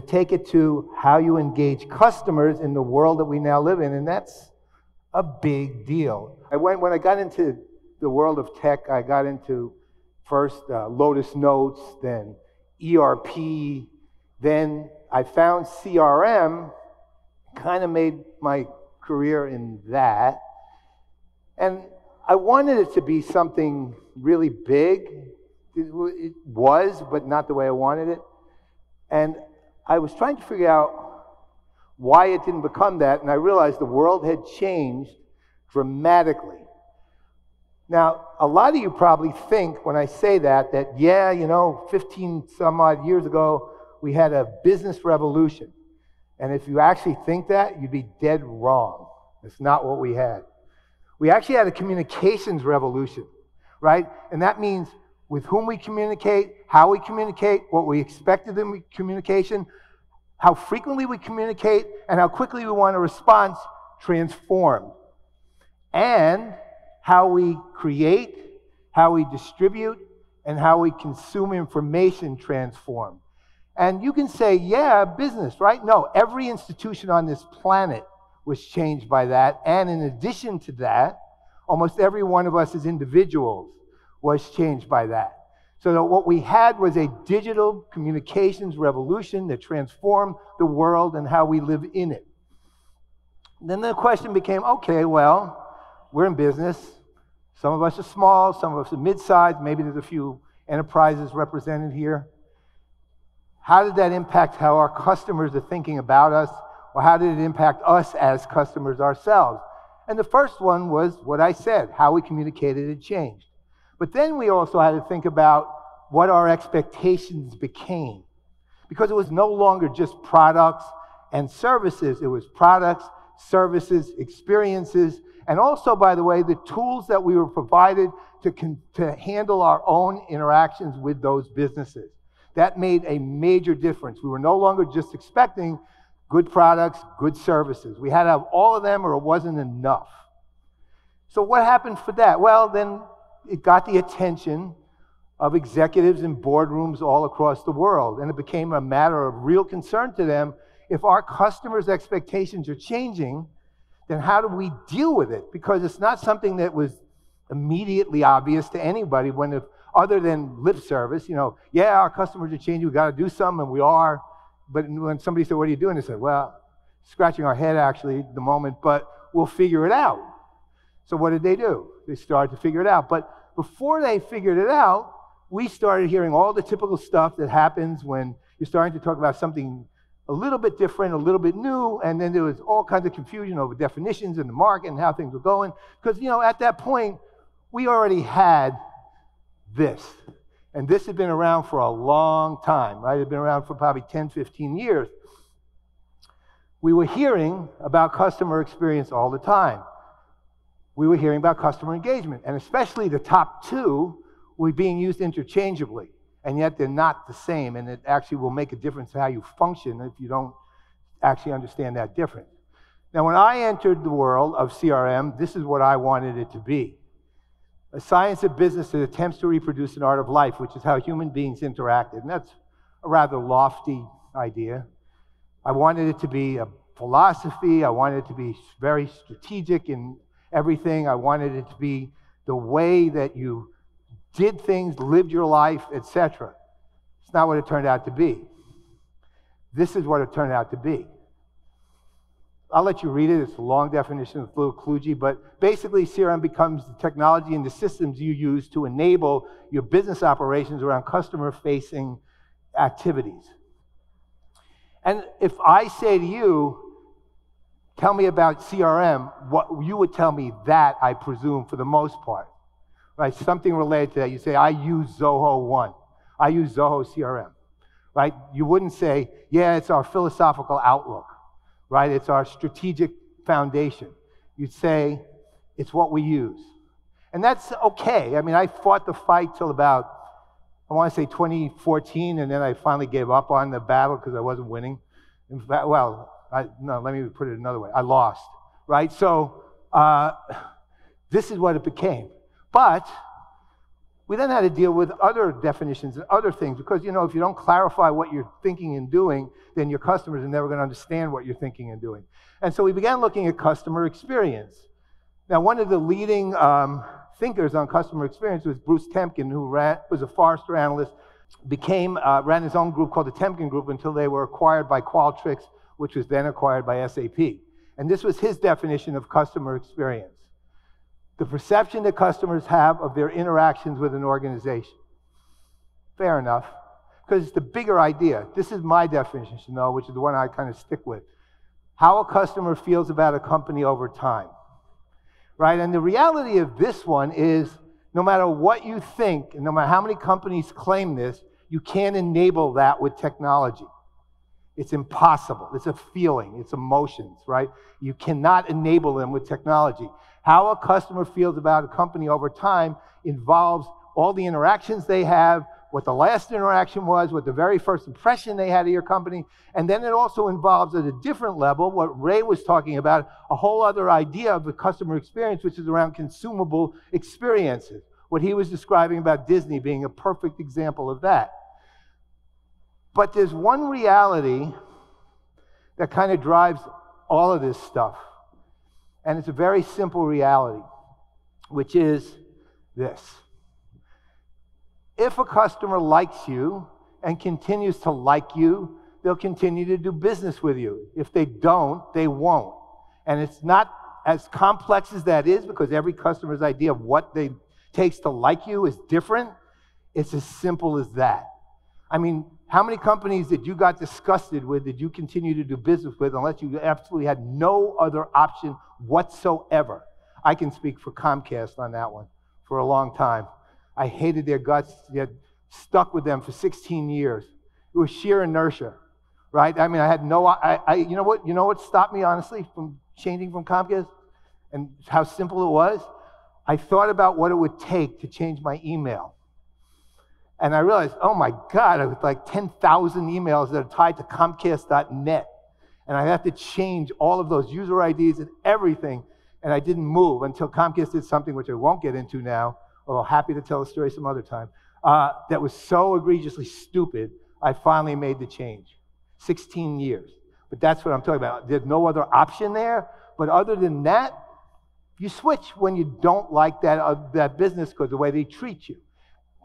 to take it to how you engage customers in the world that we now live in, and that's a big deal. I went when I got into the world of tech. I got into first uh, Lotus Notes, then ERP, then I found CRM. Kind of made my career in that, and I wanted it to be something really big. It was, but not the way I wanted it. And I was trying to figure out why it didn't become that, and I realized the world had changed dramatically. Now, a lot of you probably think when I say that, that, yeah, you know, 15 some odd years ago, we had a business revolution. And if you actually think that, you'd be dead wrong. It's not what we had. We actually had a communications revolution, right? And that means with whom we communicate, how we communicate, what we expect of them communication, how frequently we communicate, and how quickly we want a response transformed. And how we create, how we distribute, and how we consume information transformed. And you can say, yeah, business, right? No, every institution on this planet was changed by that. And in addition to that, almost every one of us as individuals was changed by that. So that what we had was a digital communications revolution that transformed the world and how we live in it. Then the question became okay, well, we're in business. Some of us are small, some of us are mid sized, maybe there's a few enterprises represented here. How did that impact how our customers are thinking about us? Or how did it impact us as customers ourselves? And the first one was what I said how we communicated had changed. But then we also had to think about what our expectations became. Because it was no longer just products and services, it was products, services, experiences, and also, by the way, the tools that we were provided to, con- to handle our own interactions with those businesses. That made a major difference. We were no longer just expecting good products, good services. We had to have all of them or it wasn't enough. So, what happened for that? Well, then it got the attention of executives in boardrooms all across the world, and it became a matter of real concern to them. If our customers' expectations are changing, then how do we deal with it? Because it's not something that was immediately obvious to anybody when if other than lip service, you know, yeah, our customers are changing, we got to do something, and we are. But when somebody said, What are you doing? They said, Well, scratching our head actually at the moment, but we'll figure it out. So what did they do? They started to figure it out. But before they figured it out, we started hearing all the typical stuff that happens when you're starting to talk about something a little bit different, a little bit new, and then there was all kinds of confusion over definitions in the market and how things were going. Because, you know, at that point, we already had this. And this had been around for a long time, right? It had been around for probably 10, 15 years. We were hearing about customer experience all the time. We were hearing about customer engagement, and especially the top two were being used interchangeably, and yet they're not the same, and it actually will make a difference how you function if you don't actually understand that difference. Now, when I entered the world of CRM, this is what I wanted it to be a science of business that attempts to reproduce an art of life, which is how human beings interacted. And that's a rather lofty idea. I wanted it to be a philosophy, I wanted it to be very strategic in everything, I wanted it to be the way that you did things, lived your life, etc. It's not what it turned out to be. This is what it turned out to be. I'll let you read it. It's a long definition, it's a little kludgy, but basically, CRM becomes the technology and the systems you use to enable your business operations around customer facing activities. And if I say to you, tell me about CRM, what you would tell me that, I presume, for the most part. Right? Something related to that. You say, I use Zoho One. I use Zoho CRM. Right? You wouldn't say, yeah, it's our philosophical outlook right? It's our strategic foundation. You'd say it's what we use. And that's okay. I mean, I fought the fight till about, I want to say 2014, and then I finally gave up on the battle because I wasn't winning. In fact, well, I, no, let me put it another way. I lost, right? So uh, this is what it became. But We then had to deal with other definitions and other things because, you know, if you don't clarify what you're thinking and doing, then your customers are never going to understand what you're thinking and doing. And so we began looking at customer experience. Now, one of the leading um, thinkers on customer experience was Bruce Temkin, who ran, was a Forrester analyst, became, uh, ran his own group called the Temkin Group until they were acquired by Qualtrics, which was then acquired by SAP. And this was his definition of customer experience the perception that customers have of their interactions with an organization. Fair enough, because it's the bigger idea. This is my definition, though, which is the one I kind of stick with. How a customer feels about a company over time. Right? And the reality of this one is no matter what you think, and no matter how many companies claim this, you can't enable that with technology. It's impossible. It's a feeling, it's emotions, right? You cannot enable them with technology. How a customer feels about a company over time involves all the interactions they have, what the last interaction was, what the very first impression they had of your company. And then it also involves at a different level what Ray was talking about, a whole other idea of the customer experience, which is around consumable experiences. What he was describing about Disney being a perfect example of that. But there's one reality that kind of drives all of this stuff. And it's a very simple reality, which is this. If a customer likes you and continues to like you, they'll continue to do business with you. If they don't, they won't. And it's not as complex as that is because every customer's idea of what they takes to like you is different. It's as simple as that. I mean, how many companies that you got disgusted with did you continue to do business with unless you absolutely had no other option whatsoever? I can speak for Comcast on that one for a long time. I hated their guts, yet stuck with them for 16 years. It was sheer inertia, right? I mean, I had no, I, I, you know what, you know what stopped me honestly from changing from Comcast and how simple it was? I thought about what it would take to change my email. And I realized, oh my God, I was like 10,000 emails that are tied to Comcast.net. And I have to change all of those user IDs and everything. And I didn't move until Comcast did something which I won't get into now, although happy to tell the story some other time, uh, that was so egregiously stupid, I finally made the change. 16 years. But that's what I'm talking about. There's no other option there. But other than that, you switch when you don't like that, uh, that business because the way they treat you.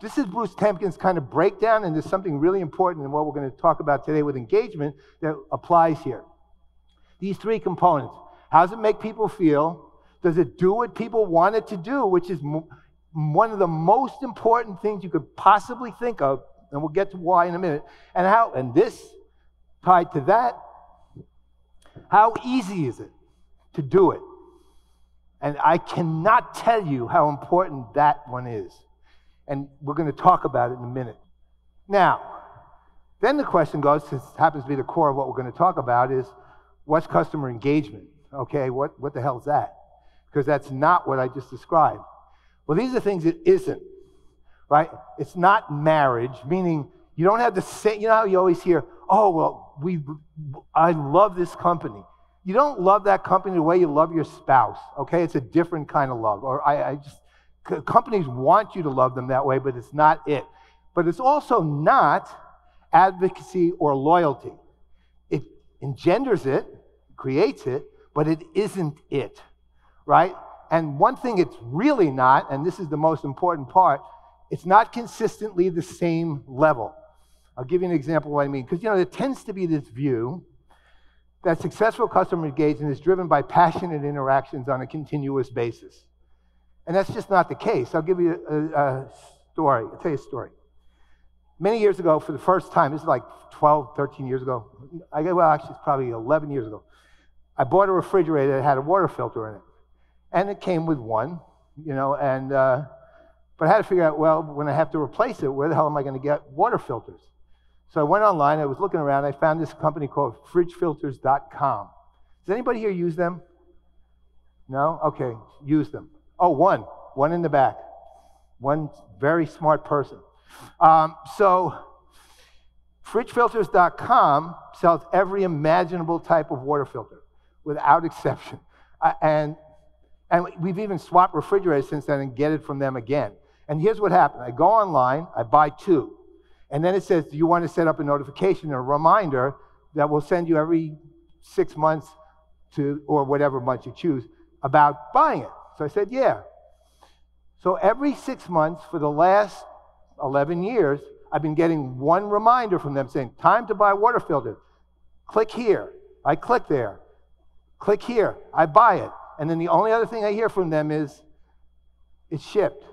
This is Bruce Temkin's kind of breakdown, and there's something really important in what we're going to talk about today with engagement that applies here. These three components. How does it make people feel? Does it do what people want it to do, which is one of the most important things you could possibly think of, and we'll get to why in a minute. And how, and this tied to that, how easy is it to do it? And I cannot tell you how important that one is. And we're going to talk about it in a minute. Now, then the question goes, since it happens to be the core of what we're going to talk about, is what's customer engagement? Okay, what, what the hell is that? Because that's not what I just described. Well, these are things it isn't, right? It's not marriage, meaning you don't have the same, you know how you always hear, oh, well, we, I love this company. You don't love that company the way you love your spouse, okay? It's a different kind of love. Or I, I just, companies want you to love them that way, but it's not it. But it's also not advocacy or loyalty. It engenders it, creates it, but it isn't it, right? And one thing it's really not, and this is the most important part, it's not consistently the same level. I'll give you an example of what I mean. Because, you know, there tends to be this view that successful customer engagement is driven by passionate interactions on a continuous basis. And that's just not the case. I'll give you a, a story. I'll tell you a story. Many years ago, for the first time, this is like 12, 13 years ago. I, well, actually, it's probably 11 years ago. I bought a refrigerator that had a water filter in it. And it came with one, you know, and, uh, but I had to figure out, well, when I have to replace it, where the hell am I going to get water filters? So I went online, I was looking around, I found this company called fridgefilters.com. Does anybody here use them? No? Okay, use them. Oh, one, one in the back. One very smart person. Um, so, fridgefilters.com sells every imaginable type of water filter without exception. Uh, and, and we've even swapped refrigerators since then and get it from them again. And here's what happened I go online, I buy two. And then it says, Do you want to set up a notification or a reminder that will send you every six months to, or whatever month you choose, about buying it? So I said, Yeah. So every six months for the last 11 years, I've been getting one reminder from them saying, Time to buy water filter. Click here. I click there. Click here. I buy it. And then the only other thing I hear from them is, It's shipped.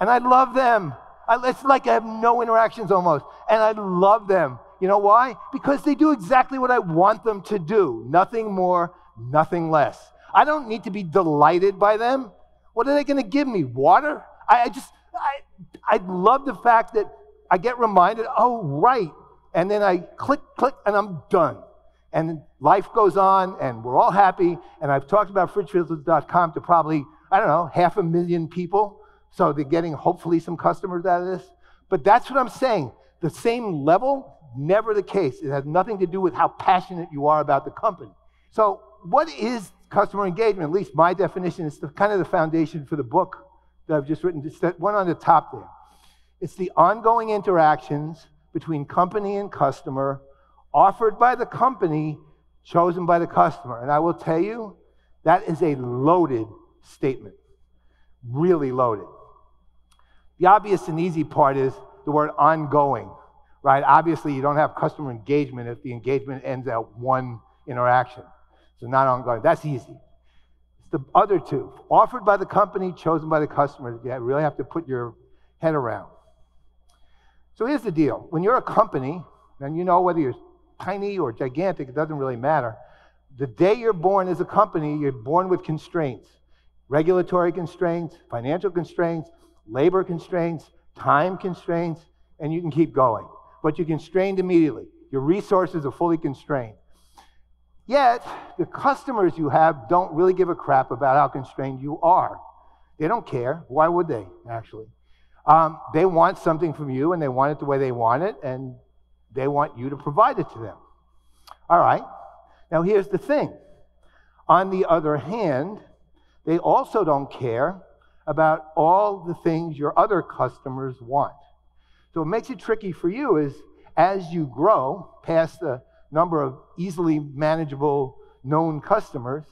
And I love them. I, it's like I have no interactions almost. And I love them. You know why? Because they do exactly what I want them to do nothing more, nothing less. I don't need to be delighted by them. What are they going to give me? Water? I, I just, I, I love the fact that I get reminded, oh, right. And then I click, click, and I'm done. And life goes on, and we're all happy. And I've talked about fridgefilters.com to probably, I don't know, half a million people. So they're getting hopefully some customers out of this. But that's what I'm saying. The same level, never the case. It has nothing to do with how passionate you are about the company. So, what is customer engagement? At least my definition is the, kind of the foundation for the book that I've just written. It's that one on the top there. It's the ongoing interactions between company and customer offered by the company, chosen by the customer. And I will tell you, that is a loaded statement. Really loaded. The obvious and easy part is the word ongoing, right? Obviously, you don't have customer engagement if the engagement ends at one interaction. So, not ongoing. That's easy. It's the other two offered by the company, chosen by the customer. You really have to put your head around. So, here's the deal when you're a company, and you know whether you're tiny or gigantic, it doesn't really matter. The day you're born as a company, you're born with constraints regulatory constraints, financial constraints, labor constraints, time constraints, and you can keep going. But you're constrained immediately. Your resources are fully constrained. Yet, the customers you have don't really give a crap about how constrained you are. They don't care. Why would they, actually? Um, they want something from you, and they want it the way they want it, and they want you to provide it to them. All right. Now, here's the thing. On the other hand, they also don't care about all the things your other customers want. So, what makes it tricky for you is as you grow past the number of easily manageable known customers,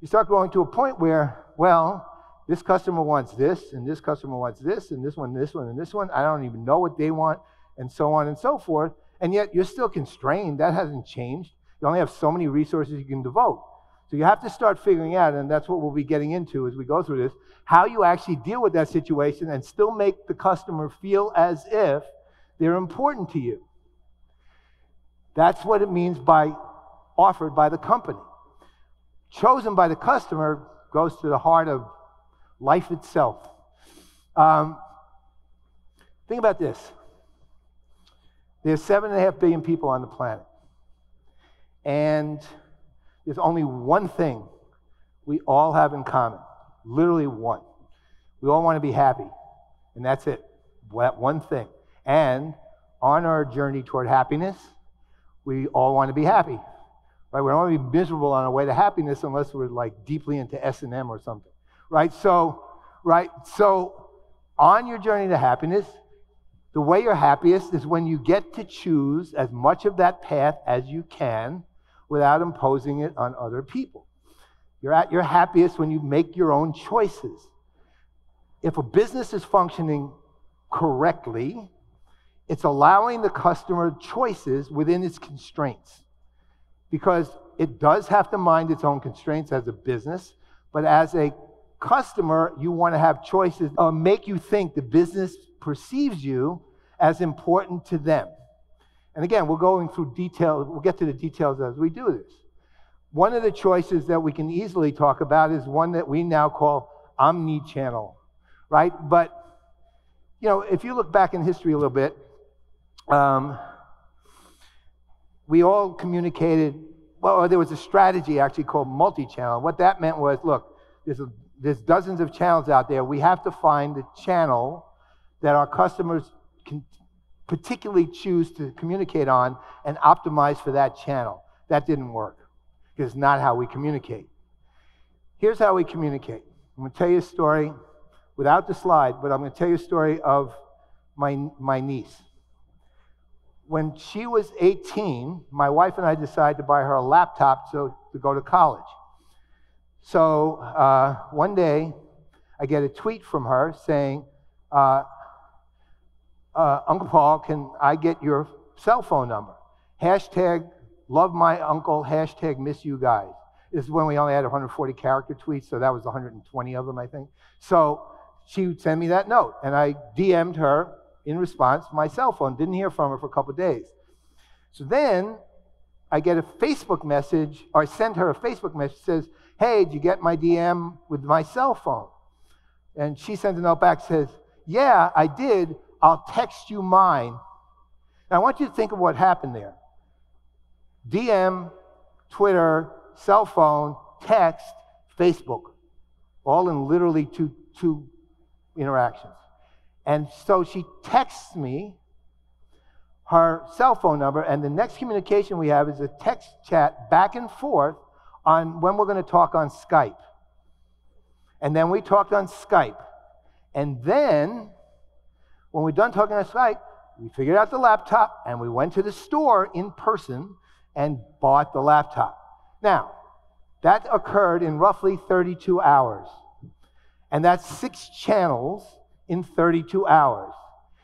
you start going to a point where, well, this customer wants this, and this customer wants this, and this one, this one, and this one. I don't even know what they want, and so on and so forth. And yet you're still constrained. That hasn't changed. You only have so many resources you can devote. So you have to start figuring out, and that's what we'll be getting into as we go through this, how you actually deal with that situation and still make the customer feel as if they're important to you. That's what it means by offered by the company. Chosen by the customer goes to the heart of life itself. Um, think about this there's seven and a half billion people on the planet. And there's only one thing we all have in common literally one. We all want to be happy, and that's it. That one thing. And on our journey toward happiness, we all want to be happy. Right? We don't want to be miserable on our way to happiness unless we're like deeply into S&M or something. Right? So, right? So on your journey to happiness, the way you're happiest is when you get to choose as much of that path as you can without imposing it on other people. You're at your happiest when you make your own choices. If a business is functioning correctly, it's allowing the customer choices within its constraints. Because it does have to mind its own constraints as a business, but as a customer, you want to have choices that make you think the business perceives you as important to them. And again, we're going through detail, we'll get to the details as we do this. One of the choices that we can easily talk about is one that we now call omni-channel, right? But, you know, if you look back in history a little bit, um, we all communicated, well, there was a strategy actually called multi-channel. What that meant was, look, there's, a, there's dozens of channels out there. We have to find the channel that our customers can particularly choose to communicate on and optimize for that channel. That didn't work because it's not how we communicate. Here's how we communicate. I'm going to tell you a story. without the slide, but I'm going to tell you a story of my, my niece. When she was 18, my wife and I decided to buy her a laptop so, to go to college. So uh, one day, I get a tweet from her saying, uh, uh, Uncle Paul, can I get your cell phone number? Hashtag love my uncle, hashtag miss you guys. This is when we only had 140 character tweets, so that was 120 of them, I think. So she would send me that note, and I DM'd her in response my cell phone. Didn't hear from her for a couple days. So then I get a Facebook message, or I send her a Facebook message says, Hey, did you get my DM with my cell phone? And she sends a note back, says, Yeah, I did. I'll text you mine. Now I want you to think of what happened there. DM, Twitter, cell phone, text, Facebook, all in literally two, two interactions. And so she texts me her cell phone number, and the next communication we have is a text chat back and forth on when we're going to talk on Skype. And then we talked on Skype. And then, when we're done talking on Skype, we figured out the laptop and we went to the store in person and bought the laptop. Now, that occurred in roughly 32 hours. And that's six channels in 32 hours.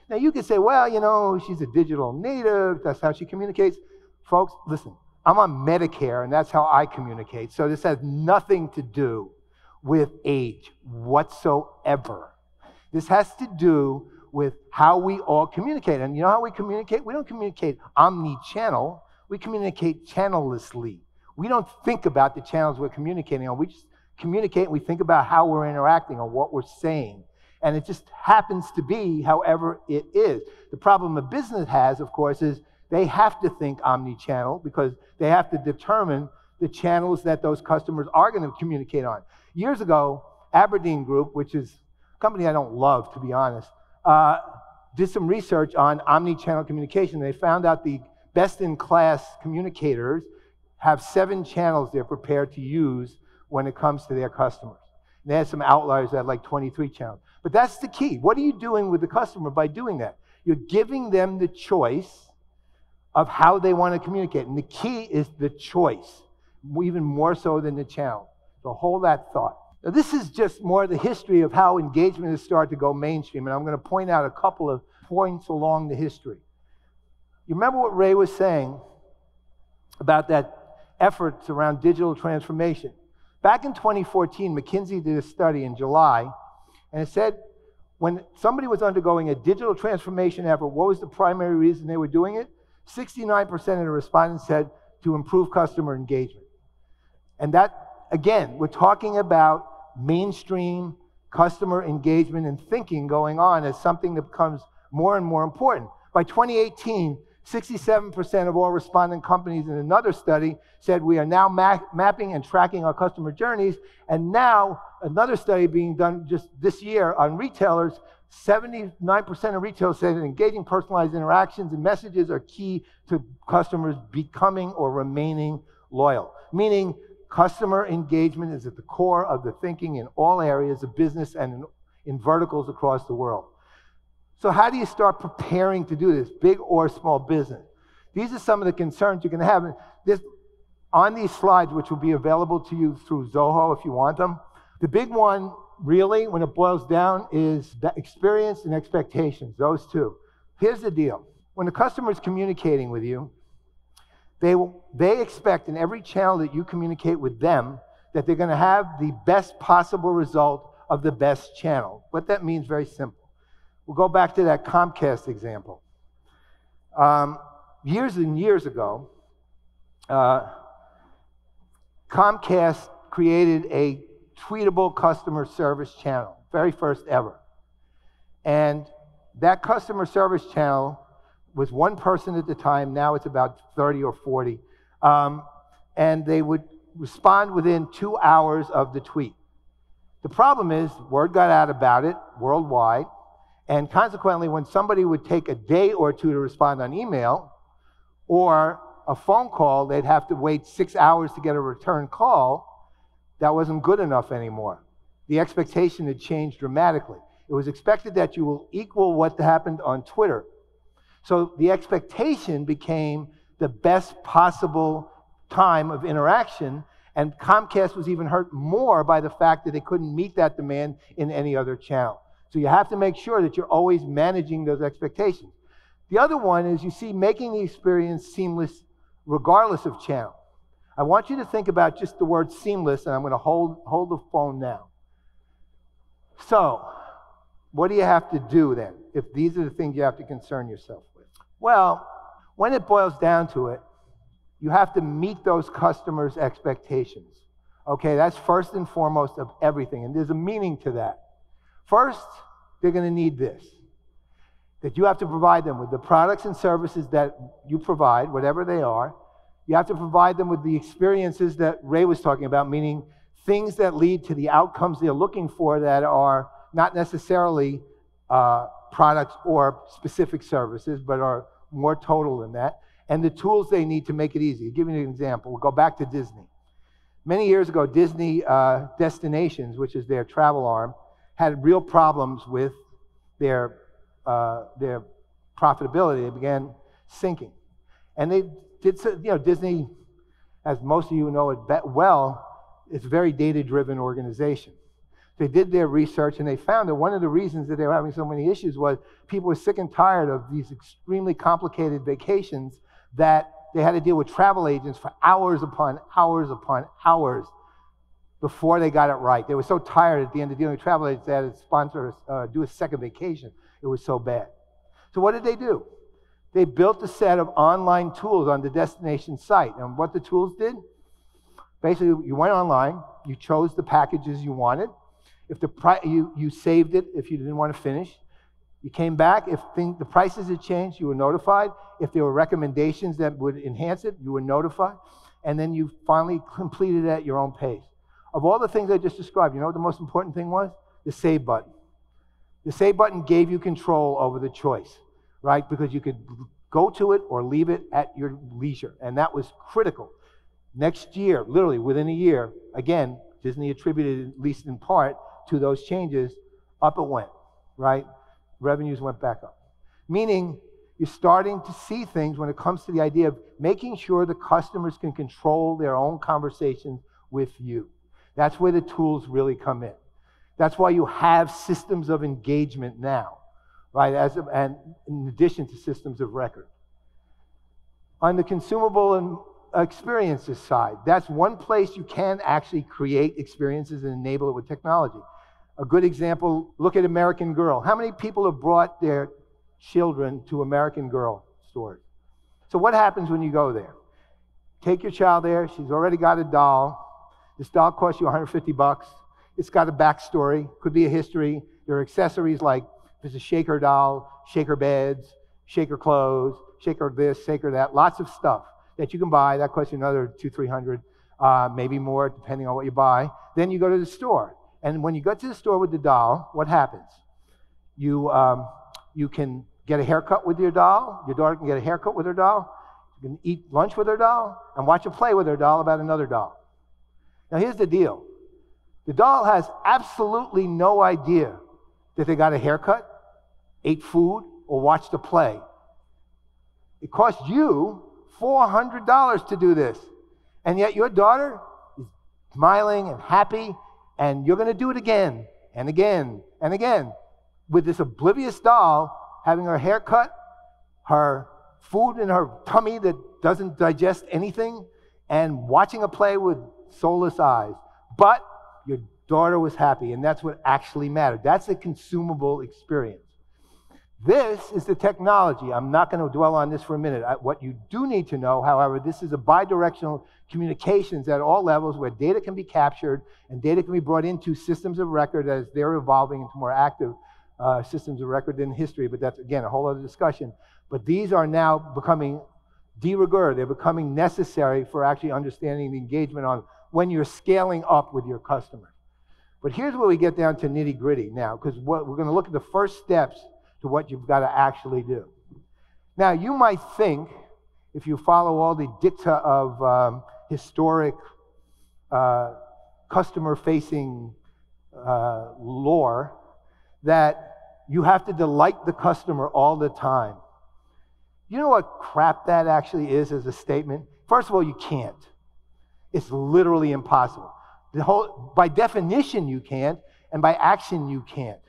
Now, you could say, well, you know, she's a digital native, that's how she communicates. Folks, listen, I'm on Medicare, and that's how I communicate. So this has nothing to do with age whatsoever. This has to do with how we all communicate. And you know how we communicate? We don't communicate omni channel, we communicate channellessly. We don't think about the channels we're communicating on. We just communicate and we think about how we're interacting or what we're saying. And it just happens to be however it is. The problem a business has, of course, is they have to think omni channel because they have to determine the channels that those customers are going to communicate on. Years ago, Aberdeen Group, which is a company I don't love, to be honest, uh, did some research on omni channel communication. They found out the best in class communicators have seven channels they're prepared to use when it comes to their customers. They had some outliers that had like 23 channels. But that's the key. What are you doing with the customer by doing that? You're giving them the choice of how they want to communicate. And the key is the choice, even more so than the channel. So hold that thought. Now, this is just more the history of how engagement has started to go mainstream. And I'm going to point out a couple of points along the history. You remember what Ray was saying about that efforts around digital transformation? Back in 2014, McKinsey did a study in July, and it said when somebody was undergoing a digital transformation effort, what was the primary reason they were doing it? 69% of the respondents said to improve customer engagement. And that, again, we're talking about mainstream customer engagement and thinking going on as something that becomes more and more important. By 2018, 67% of all respondent companies in another study said we are now ma- mapping and tracking our customer journeys. And now, another study being done just this year on retailers 79% of retailers say that engaging personalized interactions and messages are key to customers becoming or remaining loyal. Meaning, customer engagement is at the core of the thinking in all areas of business and in, in verticals across the world. So, how do you start preparing to do this, big or small business? These are some of the concerns you're going to have. This, on these slides, which will be available to you through Zoho if you want them, the big one, really, when it boils down, is experience and expectations, those two. Here's the deal when the customer is communicating with you, they, will, they expect in every channel that you communicate with them that they're going to have the best possible result of the best channel. What that means, very simple. We'll go back to that Comcast example. Um, years and years ago, uh, Comcast created a tweetable customer service channel, very first ever. And that customer service channel was one person at the time. Now it's about 30 or 40. Um, and they would respond within two hours of the tweet. The problem is, word got out about it worldwide. And consequently, when somebody would take a day or two to respond on email or a phone call, they'd have to wait six hours to get a return call. That wasn't good enough anymore. The expectation had changed dramatically. It was expected that you will equal what happened on Twitter. So the expectation became the best possible time of interaction. And Comcast was even hurt more by the fact that they couldn't meet that demand in any other channel. So you have to make sure that you're always managing those expectations. The other one is you see making the experience seamless regardless of channel. I want you to think about just the word seamless, and I'm going to hold, hold the phone now. So, what do you have to do then if these are the things you have to concern yourself with? Well, when it boils down to it, you have to meet those customers' expectations. Okay, that's first and foremost of everything, and there's a meaning to that. First, they're going to need this that you have to provide them with the products and services that you provide, whatever they are. You have to provide them with the experiences that Ray was talking about, meaning things that lead to the outcomes they're looking for that are not necessarily uh, products or specific services, but are more total than that. And the tools they need to make it easy. I'll give you an example. We'll go back to Disney. Many years ago, Disney uh, Destinations, which is their travel arm, had real problems with their uh, their profitability. They began sinking. And they did, you know, Disney, as most of you know it well, it's a very data driven organization. They did their research and they found that one of the reasons that they were having so many issues was people were sick and tired of these extremely complicated vacations that they had to deal with travel agents for hours upon hours upon hours before they got it right. They were so tired at the end of dealing with travel agents, they had to sponsor, uh, do a second vacation it was so bad. So, what did they do? They built a set of online tools on the destination site. And what the tools did? Basically, you went online, you chose the packages you wanted. If the pri- you, you saved it if you didn't want to finish. You came back. If thing, the prices had changed, you were notified. If there were recommendations that would enhance it, you were notified. And then you finally completed it at your own pace. Of all the things I just described, you know what the most important thing was? The save button. The save button gave you control over the choice, right? Because you could go to it or leave it at your leisure. And that was critical. Next year, literally within a year, again, Disney attributed, at least in part, to those changes, up it went, right? Revenues went back up. Meaning, you're starting to see things when it comes to the idea of making sure the customers can control their own conversations with you. That's where the tools really come in. That's why you have systems of engagement now, right? As and in addition to systems of record. On the consumable and experiences side, that's one place you can actually create experiences and enable it with technology. A good example, look at American Girl. How many people have brought their children to American Girl stores? So what happens when you go there? Take your child there, she's already got a doll. This doll costs you 150 bucks. It's got a backstory, could be a history. There are accessories like there's a shaker doll, shaker beds, shaker clothes, shaker this, shaker that, lots of stuff that you can buy. That costs you another two, three hundred, uh, maybe more, depending on what you buy. Then you go to the store. And when you go to the store with the doll, what happens? You, um, you can get a haircut with your doll. Your daughter can get a haircut with her doll. You can eat lunch with her doll and watch a play with her doll about another doll. Now, here's the deal the doll has absolutely no idea that they got a haircut, ate food, or watched a play. It cost you $400 to do this. And yet your daughter is smiling and happy, and you're going to do it again and again and again with this oblivious doll having her hair cut, her food in her tummy that doesn't digest anything, and watching a play with soulless eyes. But your daughter was happy, and that's what actually mattered. That's a consumable experience. This is the technology. I'm not going to dwell on this for a minute. What you do need to know, however, this is a bidirectional communications at all levels where data can be captured and data can be brought into systems of record as they're evolving into more active uh, systems of record in history. But that's, again, a whole other discussion. But these are now becoming de rigueur. They're becoming necessary for actually understanding the engagement on when you're scaling up with your customers. But here's where we get down to nitty gritty now, because we're going to look at the first steps to what you've got to actually do. Now, you might think, if you follow all the dicta of um, historic uh, customer facing uh, lore, that you have to delight the customer all the time. You know what crap that actually is as a statement? First of all, you can't. It's literally impossible. The whole, by definition, you can't, and by action, you can't.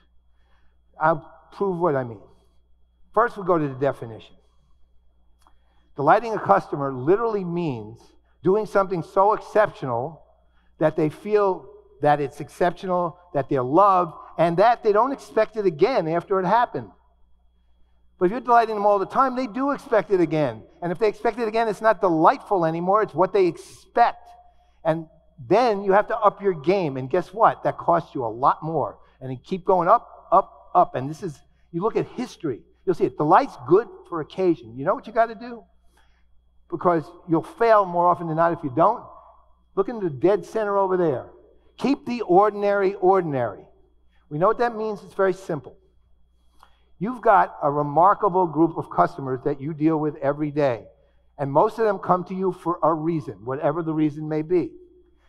I'll prove what I mean. First, we'll go to the definition. Delighting a customer literally means doing something so exceptional that they feel that it's exceptional, that they're loved, and that they don't expect it again after it happened. But if you're delighting them all the time, they do expect it again. And if they expect it again, it's not delightful anymore, it's what they expect. And then you have to up your game. And guess what? That costs you a lot more. And you keep going up, up, up. And this is, you look at history, you'll see it. Delight's good for occasion. You know what you got to do? Because you'll fail more often than not if you don't. Look in the dead center over there. Keep the ordinary ordinary. We know what that means. It's very simple. You've got a remarkable group of customers that you deal with every day. And most of them come to you for a reason, whatever the reason may be.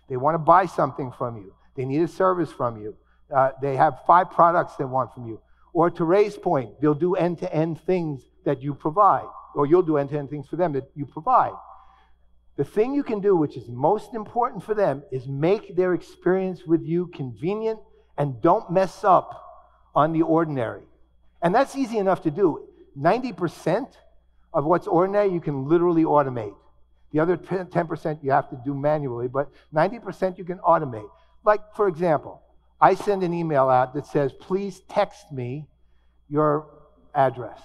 They want to buy something from you, they need a service from you, uh, they have five products they want from you. Or to Ray's point, they'll do end to end things that you provide, or you'll do end to end things for them that you provide. The thing you can do, which is most important for them, is make their experience with you convenient and don't mess up on the ordinary. And that's easy enough to do. 90% of what's ordinary you can literally automate. The other 10% you have to do manually, but 90% you can automate. Like, for example, I send an email out that says, please text me your address.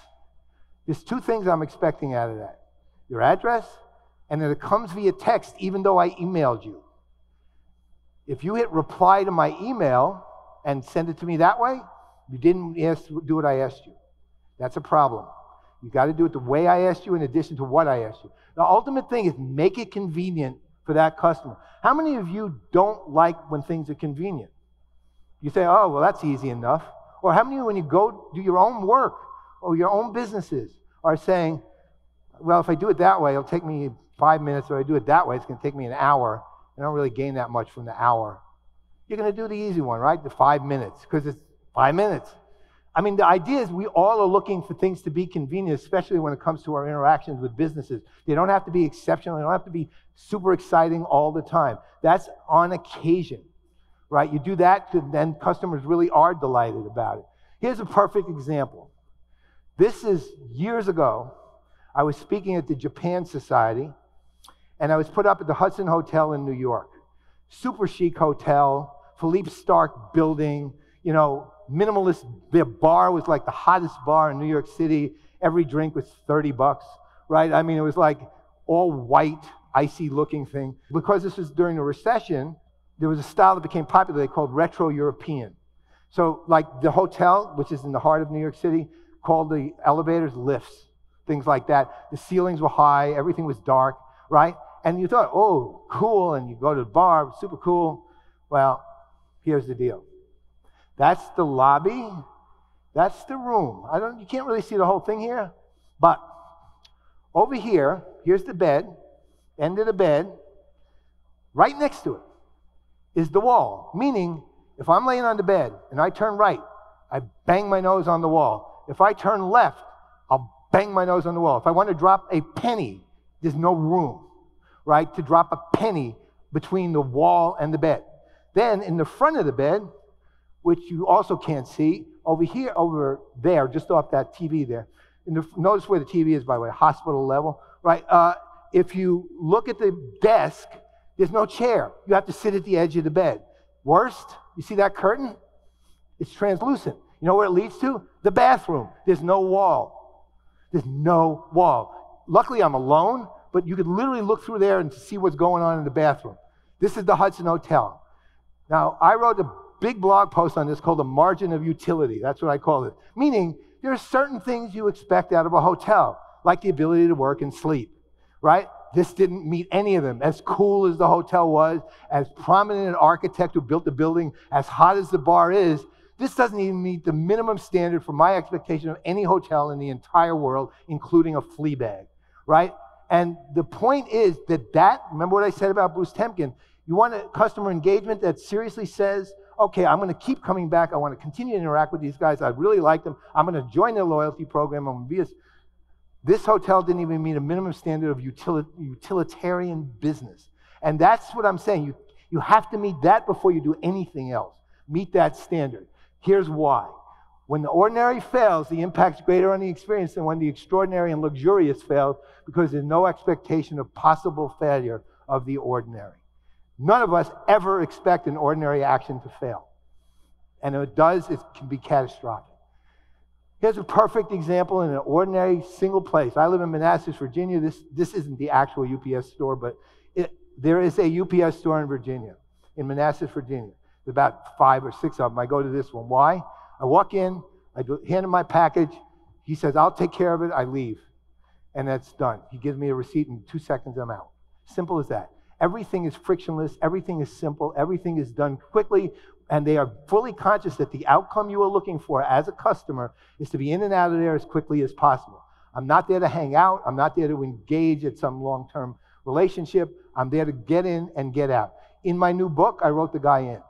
There's two things I'm expecting out of that your address, and that it comes via text, even though I emailed you. If you hit reply to my email and send it to me that way, you didn't ask, do what I asked you. That's a problem. You got to do it the way I asked you in addition to what I asked you. The ultimate thing is make it convenient for that customer. How many of you don't like when things are convenient? You say, oh, well, that's easy enough. Or how many of you, when you go do your own work or your own businesses, are saying, well, if I do it that way, it'll take me five minutes, or I do it that way, it's going to take me an hour. I don't really gain that much from the hour. You're going to do the easy one, right? The five minutes, because it's five minutes. I mean, the idea is we all are looking for things to be convenient, especially when it comes to our interactions with businesses. They don't have to be exceptional, they don't have to be super exciting all the time. That's on occasion, right? You do that, then customers really are delighted about it. Here's a perfect example. This is years ago. I was speaking at the Japan Society, and I was put up at the Hudson Hotel in New York. Super chic hotel, Philippe Starck building, you know, minimalist. Their bar was like the hottest bar in New York City. Every drink was 30 bucks, right? I mean, it was like all white, icy looking thing. Because this was during the recession, there was a style that became popular they called retro European. So, like the hotel, which is in the heart of New York City, called the elevators lifts, things like that. The ceilings were high, everything was dark, right? And you thought, oh, cool, and you go to the bar, super cool. Well, here's the deal that's the lobby. That's the room. I don't, you can't really see the whole thing here, but over here, here's the bed, end of the bed. Right next to it is the wall, meaning if I'm laying on the bed and I turn right, I bang my nose on the wall. If I turn left, I'll bang my nose on the wall. If I want to drop a penny, there's no room, right, to drop a penny between the wall and the bed. Then in the front of the bed, which you also can't see. Over here, over there, just off that TV there. The, notice where the TV is, by the way, hospital level, right? Uh, if you look at the desk, there's no chair. You have to sit at the edge of the bed. Worst, you see that curtain? It's translucent. You know where it leads to? The bathroom. There's no wall. There's no wall. Luckily, I'm alone, but you could literally look through there and see what's going on in the bathroom. This is the Hudson Hotel. Now, I wrote a big blog post on this called the margin of utility. That's what I call it. Meaning, there are certain things you expect out of a hotel, like the ability to work and sleep, right? This didn't meet any of them. As cool as the hotel was, as prominent an architect who built the building, as hot as the bar is, this doesn't even meet the minimum standard for my expectation of any hotel in the entire world, including a flea bag, right? And the point is that that, remember what I said about Bruce Temkin, you want a customer engagement that seriously says, okay, I'm going to keep coming back. I want to continue to interact with these guys. I really like them. I'm going to join their loyalty program. I'm going to be a, this hotel didn't even meet a minimum standard of utilitarian business. And that's what I'm saying. You, you have to meet that before you do anything else. Meet that standard. Here's why. When the ordinary fails, the impact's greater on the experience than when the extraordinary and luxurious fails because there's no expectation of possible failure of the ordinary. None of us ever expect an ordinary action to fail. And if it does, it can be catastrophic. Here's a perfect example in an ordinary single place. I live in Manassas, Virginia. This, this isn't the actual UPS store, but it, there is a UPS store in Virginia, in Manassas, Virginia. There's about five or six of them. I go to this one. Why? I walk in, I hand him my package. He says, I'll take care of it. I leave. And that's done. He gives me a receipt. In two seconds, I'm out. Simple as that. Everything is frictionless. Everything is simple. Everything is done quickly. And they are fully conscious that the outcome you are looking for as a customer is to be in and out of there as quickly as possible. I'm not there to hang out. I'm not there to engage at some long term relationship. I'm there to get in and get out. In my new book, I wrote the guy in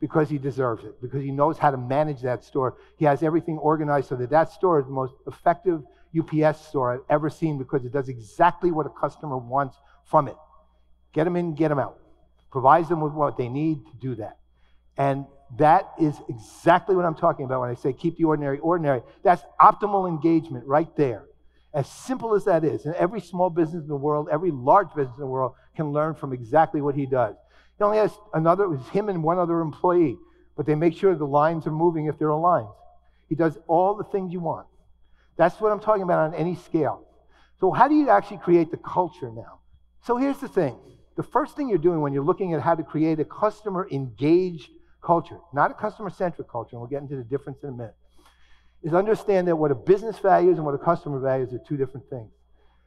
because he deserves it, because he knows how to manage that store. He has everything organized so that that store is the most effective UPS store I've ever seen because it does exactly what a customer wants from it. Get them in, get them out. Provides them with what they need to do that. And that is exactly what I'm talking about when I say keep the ordinary ordinary. That's optimal engagement right there. As simple as that is. And every small business in the world, every large business in the world can learn from exactly what he does. He only has another, it was him and one other employee, but they make sure the lines are moving if they're aligned. He does all the things you want. That's what I'm talking about on any scale. So, how do you actually create the culture now? So, here's the thing the first thing you're doing when you're looking at how to create a customer engaged culture, not a customer centric culture, and we'll get into the difference in a minute, is understand that what a business values and what a customer values are two different things.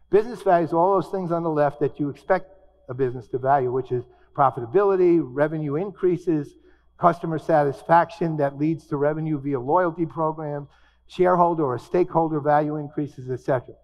Business values all those things on the left that you expect a business to value, which is profitability, revenue increases, customer satisfaction that leads to revenue via loyalty programs, shareholder or stakeholder value increases, etc.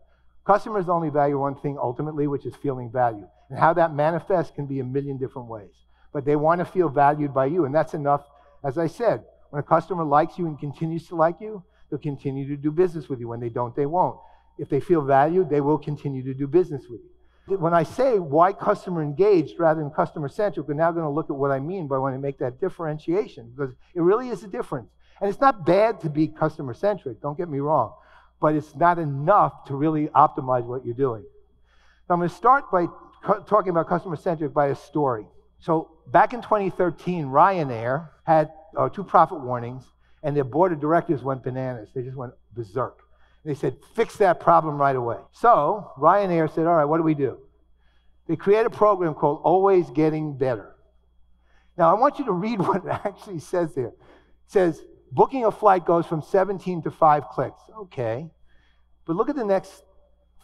Customers only value one thing ultimately, which is feeling valued. And how that manifests can be a million different ways. But they want to feel valued by you, and that's enough. As I said, when a customer likes you and continues to like you, they'll continue to do business with you. When they don't, they won't. If they feel valued, they will continue to do business with you. When I say why customer engaged rather than customer centric, we're now going to look at what I mean by when I make that differentiation, because it really is a difference. And it's not bad to be customer centric, don't get me wrong, but it's not enough to really optimize what you're doing. So I'm going to start by talking about customer centric by a story. So back in 2013, Ryanair had uh, two profit warnings, and their board of directors went bananas. They just went berserk. They said, fix that problem right away. So Ryanair said, all right, what do we do? They created a program called Always Getting Better. Now, I want you to read what it actually says there. It says, booking a flight goes from 17 to 5 clicks. Okay. But look at the next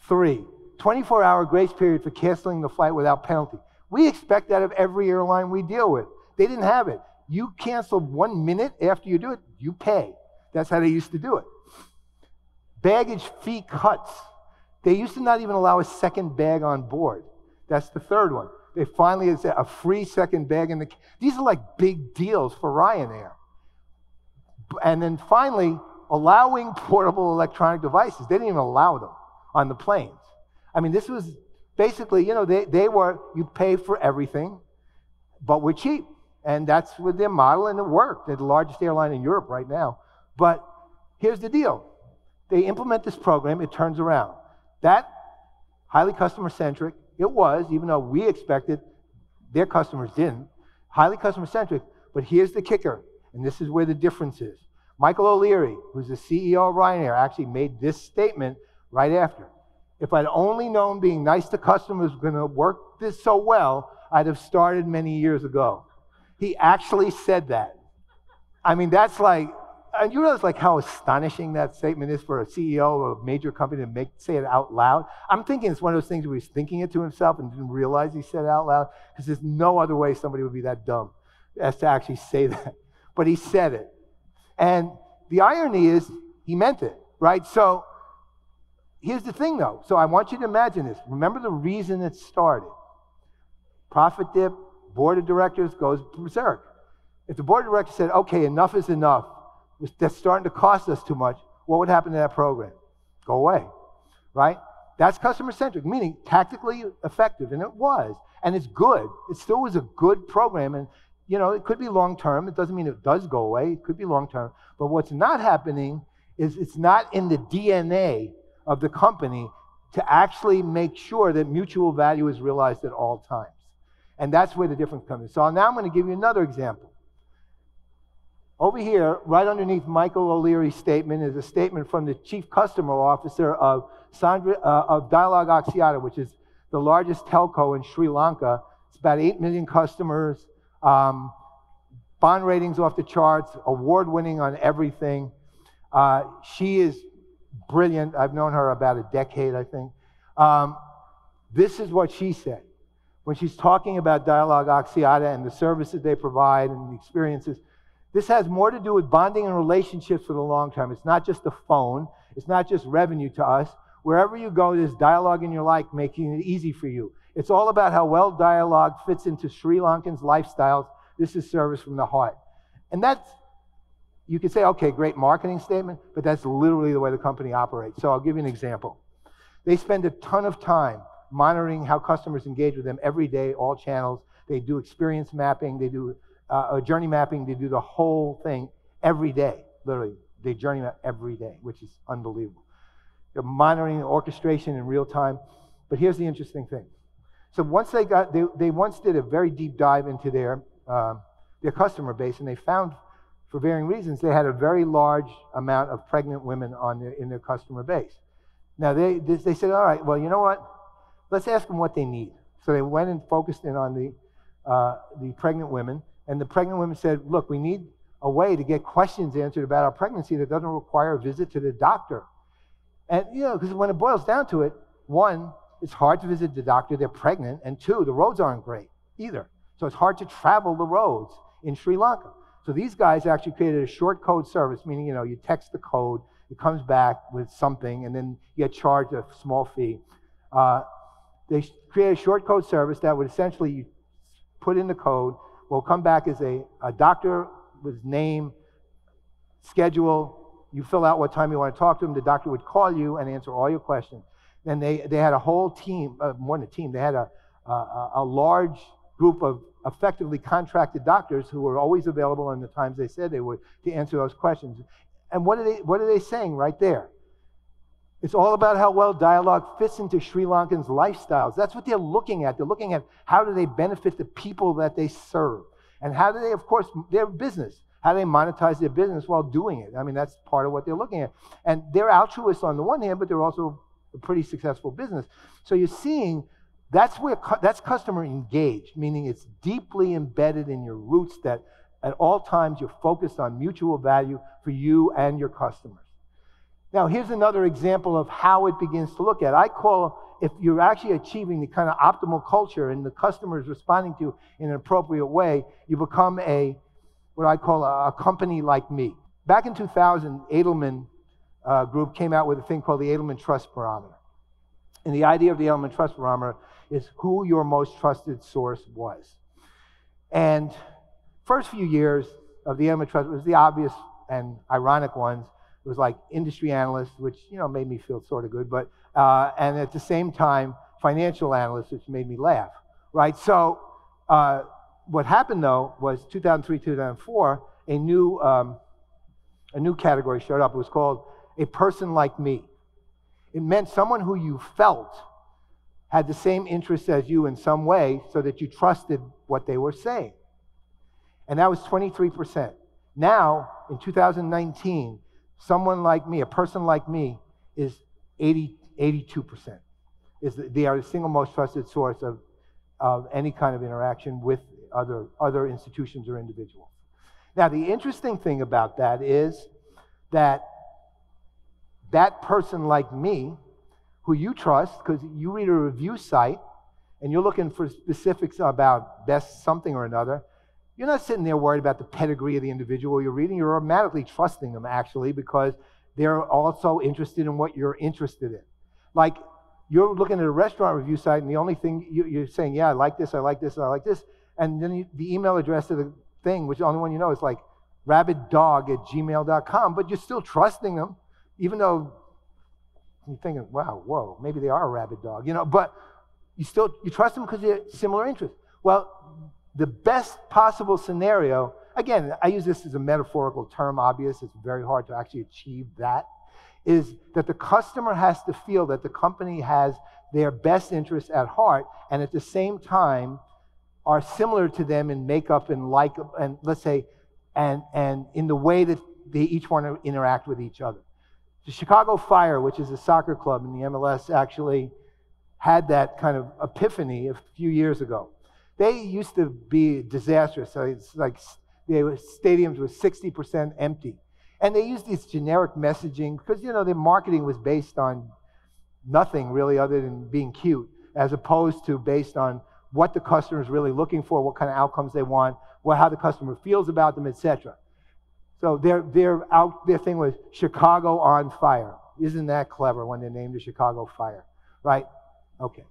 three 24 hour grace period for canceling the flight without penalty. We expect that of every airline we deal with. They didn't have it. You cancel one minute after you do it, you pay. That's how they used to do it. Baggage fee cuts. They used to not even allow a second bag on board. That's the third one. They finally had a free second bag in the. These are like big deals for Ryanair. And then finally, allowing portable electronic devices. They didn't even allow them on the planes. I mean, this was basically, you know, they, they were, you pay for everything, but we're cheap. And that's with their model, and it worked. They're the largest airline in Europe right now. But here's the deal they implement this program, it turns around. That, highly customer centric, it was, even though we expected, their customers didn't. Highly customer centric, but here's the kicker, and this is where the difference is. Michael O'Leary, who's the CEO of Ryanair, actually made this statement right after. If I'd only known being nice to customers was going to work this so well, I'd have started many years ago. He actually said that. I mean, that's like, and you realize like how astonishing that statement is for a CEO of a major company to make say it out loud. I'm thinking it's one of those things where he's thinking it to himself and didn't realize he said it out loud because there's no other way somebody would be that dumb as to actually say that. But he said it, and the irony is he meant it, right? So here's the thing though. So I want you to imagine this. Remember the reason it started. Profit dip, board of directors goes berserk. If the board of directors said, okay, enough is enough, that's starting to cost us too much, what would happen to that program? Go away, right? That's customer centric, meaning tactically effective, and it was, and it's good. It still was a good program, and you know it could be long term. It doesn't mean it does go away. It could be long term, but what's not happening is it's not in the DNA of the company to actually make sure that mutual value is realized at all times. And that's where the difference comes in. So now I'm going to give you another example. Over here, right underneath Michael O'Leary's statement, is a statement from the Chief Customer Officer of, Sandra, uh, of Dialog Axiata, which is the largest telco in Sri Lanka. It's about 8 million customers, um, bond ratings off the charts, award winning on everything. Uh, she is brilliant. I've known her about a decade, I think. Um, this is what she said when she's talking about Dialog Axiata and the services they provide and the experiences. This has more to do with bonding and relationships for the long term. It's not just a phone, it's not just revenue to us. Wherever you go, there's Dialog in your life making it easy for you. It's all about how well Dialog fits into Sri Lankans' lifestyles. This is service from the heart. And that's you could say, okay, great marketing statement, but that's literally the way the company operates. So I'll give you an example. They spend a ton of time monitoring how customers engage with them every day, all channels. They do experience mapping, they do uh, journey mapping, they do the whole thing every day, literally. They journey map every day, which is unbelievable. They're monitoring the orchestration in real time. But here's the interesting thing. So once they got, they, they once did a very deep dive into their, uh, their customer base, and they found for varying reasons, they had a very large amount of pregnant women on their, in their customer base. Now, they, they said, all right, well, you know what? Let's ask them what they need. So they went and focused in on the, uh, the pregnant women. And the pregnant women said, look, we need a way to get questions answered about our pregnancy that doesn't require a visit to the doctor. And, you know, because when it boils down to it, one, it's hard to visit the doctor, they're pregnant. And two, the roads aren't great either. So it's hard to travel the roads in Sri Lanka. So these guys actually created a short code service, meaning, you know, you text the code, it comes back with something, and then you get charged a small fee. Uh, they created a short code service that would essentially put in the code, will come back as a, a doctor with name, schedule. You fill out what time you want to talk to them. The doctor would call you and answer all your questions. Then they, they had a whole team, uh, more than a team, they had a, a, a large group of effectively contracted doctors who were always available in the times they said they would to answer those questions. And what are they, what are they saying right there? It's all about how well Dialog fits into Sri Lankans' lifestyles. That's what they're looking at. They're looking at how do they benefit the people that they serve. And how do they, of course, their business, how do they monetize their business while doing it? I mean, that's part of what they're looking at. And they're altruists on the one hand, but they're also a pretty successful business. So you're seeing that's where that's customer engaged, meaning it's deeply embedded in your roots that at all times you're focused on mutual value for you and your customers. Now, here's another example of how it begins to look at. I call if you're actually achieving the kind of optimal culture and the customer is responding to in an appropriate way, you become a what I call a, a company like me. Back in 2000, Edelman uh, Group came out with a thing called the Edelman Trust Barometer. And the idea of the Edelman Trust Barometer is who your most trusted source was. And first few years of the Edelman Trust was the obvious and ironic ones. It was like industry analysts, which you know made me feel sort of good, but uh, and at the same time financial analysts, which made me laugh. Right. So uh, what happened though was 2003, 2004, a new um, a new category showed up. It was called a person like me. It meant someone who you felt had the same interests as you in some way so that you trusted what they were saying. And that was 23%. Now, in 2019, someone like me, a person like me, is 80, 82%. Is the, they are the single most trusted source of, of any kind of interaction with other, other institutions or individuals. Now, the interesting thing about that is that that person like me who you trust because you read a review site and you're looking for specifics about best something or another, you're not sitting there worried about the pedigree of the individual you're reading. You're automatically trusting them, actually, because they're also interested in what you're interested in. Like, you're looking at a restaurant review site, and the only thing you, are saying, yeah, I like this, I like this, I like this, and then you, the email address of the thing, which the only one you know is like rabbiddog at gmail.com, but you're still trusting them, even though you're thinking, wow, whoa, maybe they are a rabid dog, you know, but you still you trust them because they're similar interests. Well, the best possible scenario, again, I use this as a metaphorical term, obvious, it's very hard to actually achieve that, is that the customer has to feel that the company has their best interests at heart and at the same time are similar to them in makeup and like and let's say and and in the way that they each want to interact with each other. The Chicago Fire, which is a soccer club in the MLS, actually had that kind of epiphany a few years ago. They used to be disastrous. So it's like they were, stadiums were 60% empty. And they used this generic messaging because, you know, their marketing was based on nothing really other than being cute, as opposed to based on what the customer is really looking for, what kind of outcomes they want, what, how the customer feels about them, etc. So their, their, out, their thing was Chicago on fire. Isn't that clever when they named the Chicago Fire, right? Okay.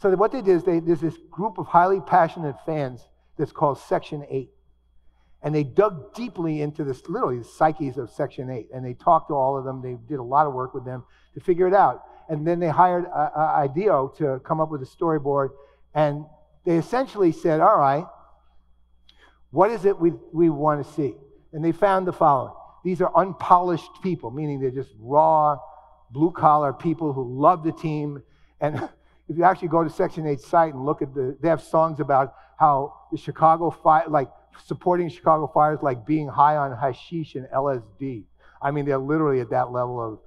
So what they did is they, there's this group of highly passionate fans that's called Section 8. And they dug deeply into this, literally, the psyches of Section 8. And they talked to all of them. They did a lot of work with them to figure it out. And then they hired uh, uh, IDEO to come up with a storyboard. And they essentially said, all right, what is it we, we want to see? And they found the following these are unpolished people, meaning they're just raw, blue collar people who love the team. And if you actually go to Section 8 site and look at the, they have songs about how the Chicago fire, like supporting Chicago fires, like being high on hashish and LSD. I mean, they're literally at that level of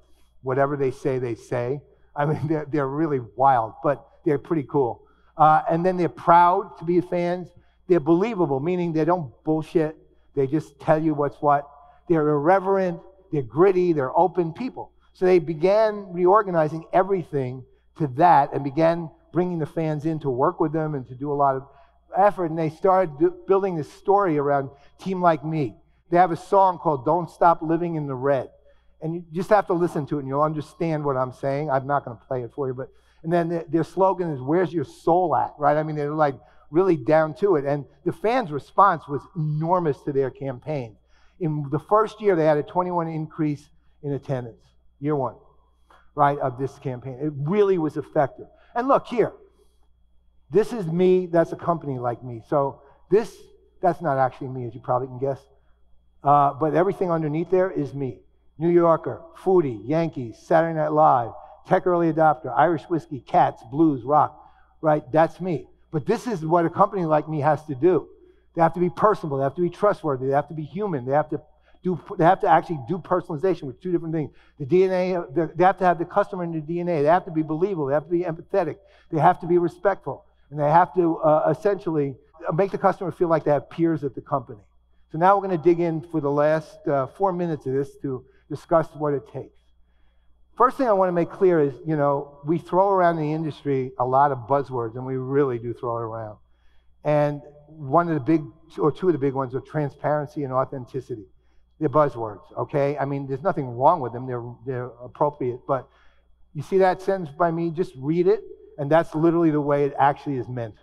whatever they say, they say. I mean, they're, they're really wild, but they're pretty cool. Uh, and then they're proud to be fans. They're believable, meaning they don't bullshit. They just tell you what's what. They're irreverent, they're gritty, they're open people. So they began reorganizing everything to that and began bringing the fans in to work with them and to do a lot of effort. And they started building this story around Team Like Me. They have a song called Don't Stop Living in the Red. And you just have to listen to it and you'll understand what I'm saying. I'm not going to play it for you, but and then their slogan is "Where's your soul at?" Right? I mean, they're like really down to it. And the fans' response was enormous to their campaign. In the first year, they had a 21 increase in attendance, year one, right, of this campaign. It really was effective. And look here, this is me, that's a company like me. So this, that's not actually me, as you probably can guess. Uh, but everything underneath there is me. New Yorker, foodie, Yankees, Saturday Night Live, tech early adopter, Irish whiskey, cats, blues, rock, right? That's me. But this is what a company like me has to do. They have to be personable. They have to be trustworthy. They have to be human. They have to do. They have to actually do personalization, with two different things. The DNA. They have to have the customer in the DNA. They have to be believable. They have to be empathetic. They have to be respectful, and they have to uh, essentially make the customer feel like they have peers at the company. So now we're going to dig in for the last uh, four minutes of this to discuss what it takes. First thing I want to make clear is, you know, we throw around the industry a lot of buzzwords, and we really do throw it around. And one of the big, or two of the big ones are transparency and authenticity. They're buzzwords, okay? I mean, there's nothing wrong with them, they're, they're appropriate. But you see that sentence by me? Just read it, and that's literally the way it actually is meant.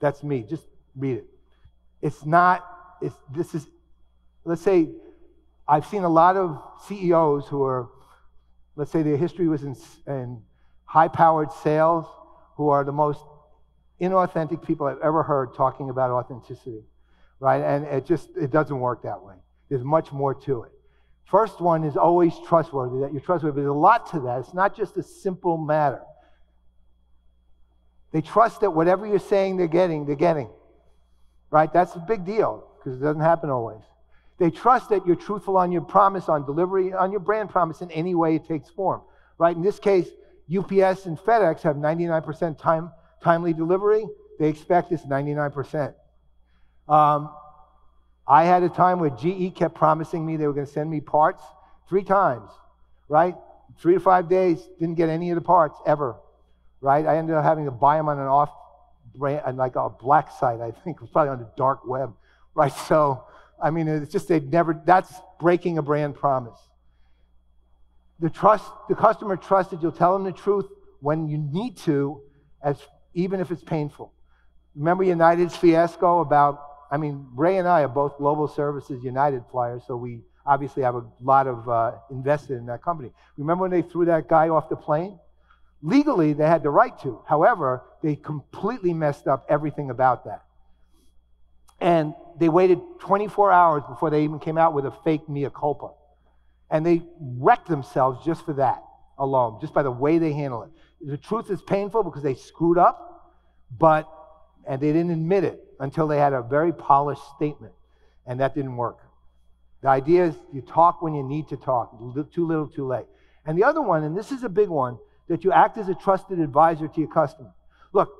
That's me. Just read it. It's not, it's, this is, let's say, I've seen a lot of CEOs who are let's say their history was in, in high powered sales, who are the most inauthentic people I've ever heard talking about authenticity, right? And it just it doesn't work that way. There's much more to it. First one is always trustworthy, that you're trustworthy. But there's a lot to that. It's not just a simple matter. They trust that whatever you're saying they're getting, they're getting. Right? That's a big deal because it doesn't happen always. They trust that you're truthful on your promise, on delivery, on your brand promise in any way it takes form. Right? In this case, UPS and FedEx have 99% time, timely delivery. They expect it's 99%. Um, I had a time where GE kept promising me they were going to send me parts three times, right? Three to five days, didn't get any of the parts ever, right? I ended up having to buy them on an off brand, like a black site, I think, was probably on the dark web, right? So, I mean, it's just they never, that's breaking a brand promise. The trust, the customer trusts that you'll tell them the truth when you need to, as even if it's painful. Remember United's fiasco about I mean, Ray and I are both Global Services United flyers, so we obviously have a lot of uh, invested in that company. Remember when they threw that guy off the plane? Legally, they had the right to. However, they completely messed up everything about that. And they waited 24 hours before they even came out with a fake mea culpa. And they wrecked themselves just for that alone, just by the way they handle it. The truth is painful because they screwed up, but, and they didn't admit it until they had a very polished statement. And that didn't work. The idea is you talk when you need to talk, too little, too late. And the other one, and this is a big one, that you act as a trusted advisor to your customer. Look,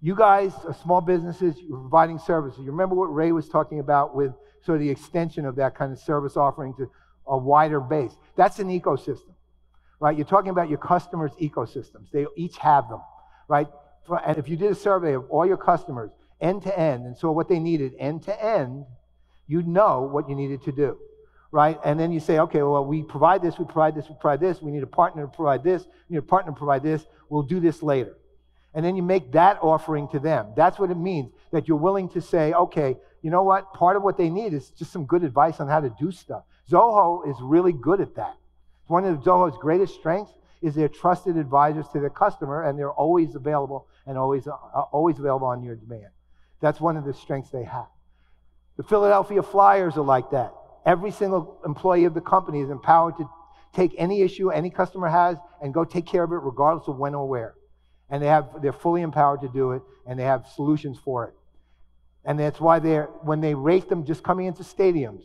you guys are small businesses, you're providing services. You remember what Ray was talking about with sort of the extension of that kind of service offering to a wider base. That's an ecosystem, right? You're talking about your customers' ecosystems. They each have them, right? And if you did a survey of all your customers, end to end, and saw what they needed end to end, you'd know what you needed to do right? And then you say, okay, well, we provide this, we provide this, we provide this, we need a partner to provide this, we need a partner to provide this, we'll do this later. And then you make that offering to them. That's what it means, that you're willing to say, okay, you know what? Part of what they need is just some good advice on how to do stuff. Zoho is really good at that. One of Zoho's greatest strengths is they're trusted advisors to their customer, and they're always available and always, uh, always available on your demand. That's one of the strengths they have. The Philadelphia Flyers are like that. Every single employee of the company is empowered to take any issue any customer has and go take care of it regardless of when or where. And they have, they're fully empowered to do it and they have solutions for it. And that's why they're, when they rate them just coming into stadiums,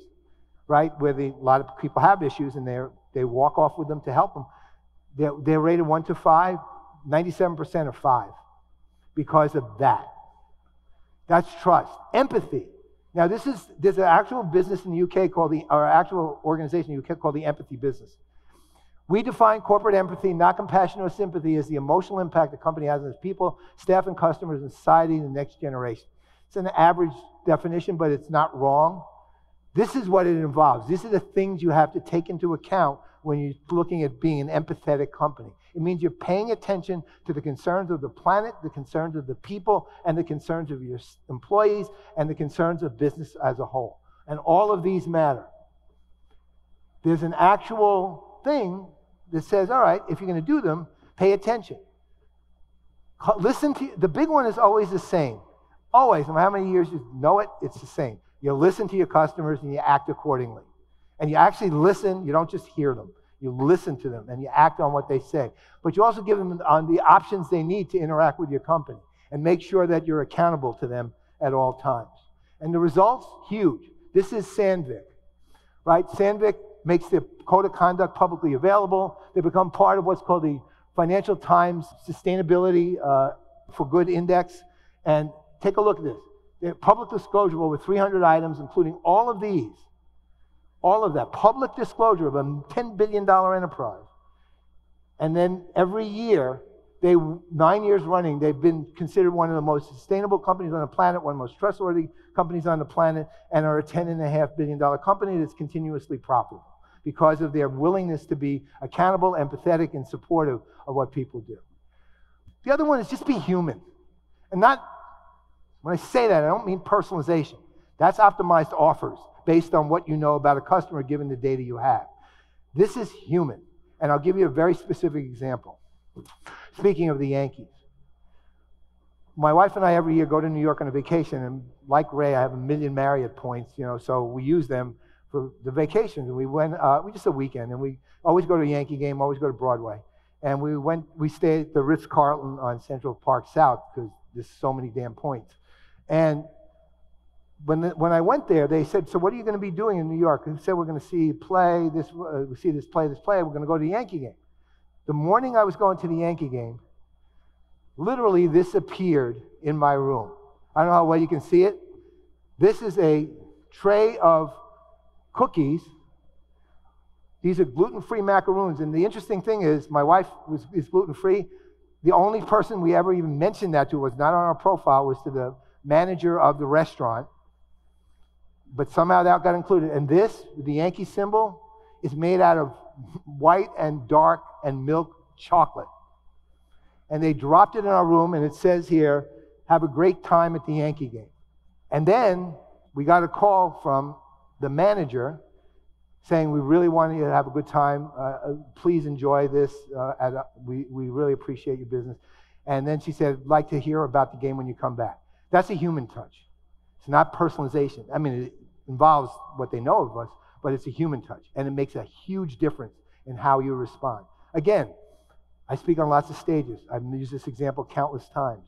right, where the, a lot of people have issues and they they walk off with them to help them, they're, they're rated one to five, 97% are five because of that. That's trust. Empathy. Now, this is there's an actual business in the UK called the, or actual organization in the UK called the Empathy Business. We define corporate empathy, not compassion or sympathy, as the emotional impact the company has on its people, staff, and customers, and society, and the next generation. It's an average definition, but it's not wrong. This is what it involves. These are the things you have to take into account when you're looking at being an empathetic company. It means you're paying attention to the concerns of the planet, the concerns of the people, and the concerns of your employees, and the concerns of business as a whole. And all of these matter. There's an actual thing that says, all right, if you're going to do them, pay attention. Listen to the big one is always the same. Always, no matter how many years you know it, it's the same. You listen to your customers and you act accordingly. And you actually listen, you don't just hear them. You listen to them and you act on what they say. But you also give them on the options they need to interact with your company and make sure that you're accountable to them at all times. And the results, huge. This is Sandvik, right? Sandvik makes their code of conduct publicly available. They become part of what's called the Financial Times Sustainability uh, for Good Index. And take a look at this. The public disclosure of over 300 items, including all of these, all of that public disclosure of a $10 billion enterprise. And then every year, they nine years running, they've been considered one of the most sustainable companies on the planet, one of the most trustworthy companies on the planet, and are a $10.5 billion company that's continuously profitable because of their willingness to be accountable, empathetic, and supportive of what people do. The other one is just be human. And not, when I say that, I don't mean personalization. That's optimized offers based on what you know about a customer given the data you have. This is human. And I'll give you a very specific example. Speaking of the Yankees, my wife and I every year go to New York on a vacation, and like Ray, I have a million Marriott points, you know, so we use them for the vacations. And we went, uh, we just a weekend, and we always go to a Yankee game, always go to Broadway. And we went, we stayed at the Ritz Carlton on Central Park South because there's so many damn points. And when, the, when I went there, they said, So, what are you going to be doing in New York? And said, We're going to see play, this, uh, we see this play, this play. We're going to go to the Yankee game. The morning I was going to the Yankee game, literally this appeared in my room. I don't know how well you can see it. This is a tray of cookies. These are gluten free macaroons. And the interesting thing is, my wife was, is gluten free. The only person we ever even mentioned that to was not on our profile, was to the manager of the restaurant but somehow that got included. And this, the Yankee symbol, is made out of white and dark and milk chocolate. And they dropped it in our room, and it says here, have a great time at the Yankee game. And then we got a call from the manager saying, We really want you to have a good time. Uh, uh please enjoy this. Uh, a, we, we really appreciate your business. And then she said, like to hear about the game when you come back. That's a human touch. It's not personalization. I mean, it involves what they know of us, but it's a human touch. And it makes a huge difference in how you respond. Again, I speak on lots of stages. I've used this example countless times.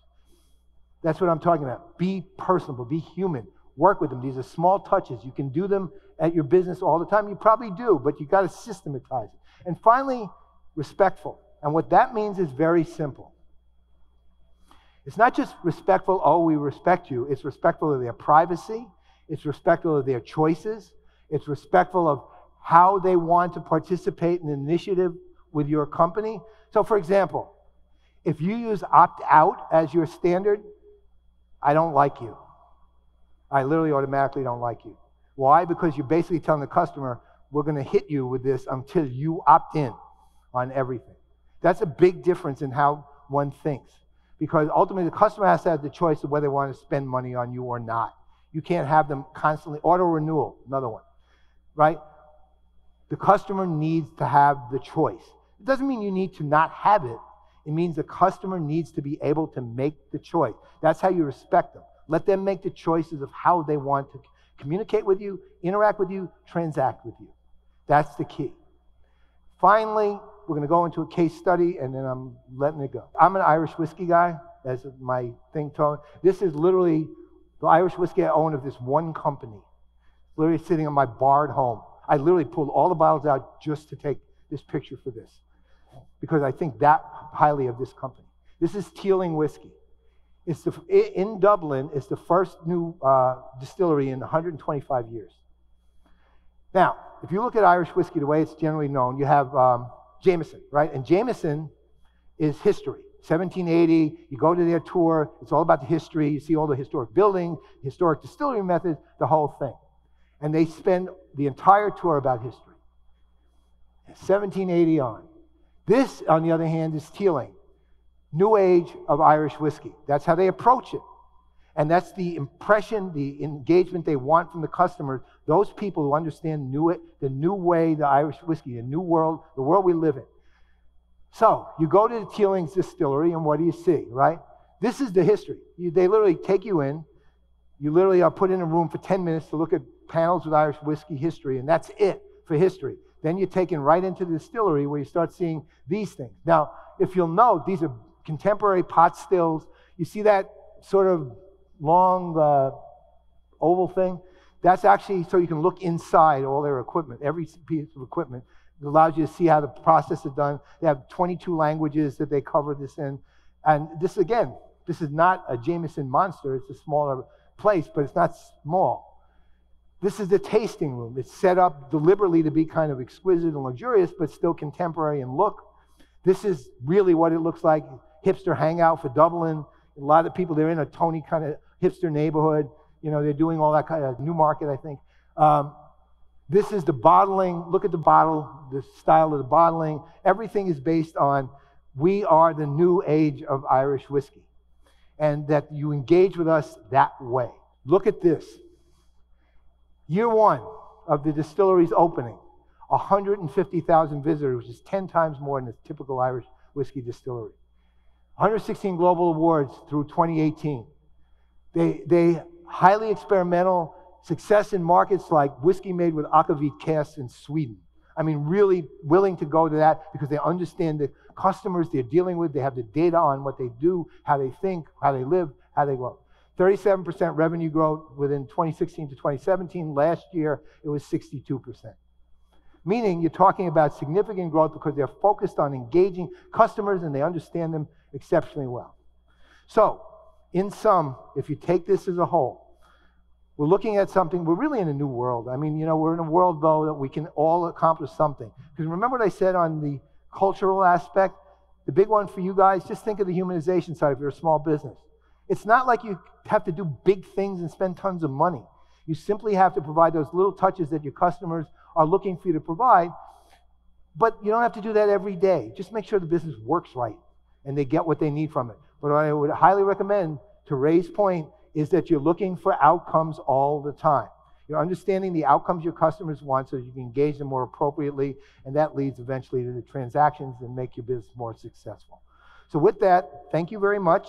That's what I'm talking about. Be personable, be human, work with them. These are small touches. You can do them at your business all the time. You probably do, but you got to systematize it. And finally, respectful. And what that means is very simple. It's not just respectful, oh, we respect you. It's respectful of their privacy, it's respectful of their choices, it's respectful of how they want to participate in an initiative with your company. So, for example, if you use opt out as your standard, I don't like you. I literally automatically don't like you. Why? Because you're basically telling the customer, we're going to hit you with this until you opt in on everything. That's a big difference in how one thinks. Because ultimately, the customer has to have the choice of whether they want to spend money on you or not. You can't have them constantly auto renewal, another one, right? The customer needs to have the choice. It doesn't mean you need to not have it. It means the customer needs to be able to make the choice. That's how you respect them. Let them make the choices of how they want to communicate with you, interact with you, transact with you. That's the key. Finally, we're going to go into a case study and then I'm letting it go. I'm an Irish whiskey guy. That's my thing. Tone. This is literally the Irish whiskey I own of this one company. Literally sitting in my bar at home. I literally pulled all the bottles out just to take this picture for this because I think that highly of this company. This is Teeling whiskey. It's the, in Dublin, it's the first new uh, distillery in 125 years. Now, if you look at Irish whiskey, the way it's generally known, you have um, Jameson, right? And Jameson is history. 1780, you go to their tour, it's all about the history. You see all the historic building, historic distillery methods, the whole thing. And they spend the entire tour about history. 1780 on. This, on the other hand, is Teeling new age of Irish whiskey. That's how they approach it. And that's the impression, the engagement they want from the customers, those people who understand new, it, the new way, the Irish whiskey, the new world, the world we live in. So you go to the Teeling's distillery, and what do you see, right? This is the history. You, they literally take you in. You literally are put in a room for 10 minutes to look at panels with Irish whiskey history, and that's it for history. Then you're taken right into the distillery where you start seeing these things. Now, if you'll note, these are contemporary pot stills. You see that sort of long uh, oval thing? That's actually so you can look inside all their equipment, every piece of equipment. It allows you to see how the process is done. They have 22 languages that they cover this in. And this, again, this is not a Jameson monster. It's a smaller place, but it's not small. This is the tasting room. It's set up deliberately to be kind of exquisite and luxurious, but still contemporary in look. This is really what it looks like hipster hangout for Dublin. A lot of people, they're in a Tony kind of hipster neighborhood. You know, they're doing all that kind of new market, I think. Um, this is the bottling. Look at the bottle, the style of the bottling. Everything is based on we are the new age of Irish whiskey. And that you engage with us that way. Look at this. Year one of the distillery's opening, 150,000 visitors, which is 10 times more than a typical Irish whiskey distillery. 116 global awards through 2018. They, they highly experimental success in markets like whiskey made with akvavit casks in Sweden. I mean, really willing to go to that because they understand the customers they're dealing with. They have the data on what they do, how they think, how they live, how they grow. 37% revenue growth within 2016 to 2017. Last year, it was 62%. Meaning you're talking about significant growth because they're focused on engaging customers and they understand them exceptionally well. So, in sum, if you take this as a whole, we're looking at something, we're really in a new world. I mean, you know, we're in a world, though, that we can all accomplish something. Because remember what I said on the cultural aspect? The big one for you guys, just think of the humanization side if you're a small business. It's not like you have to do big things and spend tons of money. You simply have to provide those little touches that your customers are looking for you to provide. But you don't have to do that every day. Just make sure the business works right and they get what they need from it. But what I would highly recommend to Ray's point is that you're looking for outcomes all the time. You're understanding the outcomes your customers want so you can engage them more appropriately, and that leads eventually to the transactions and make your business more successful. So, with that, thank you very much.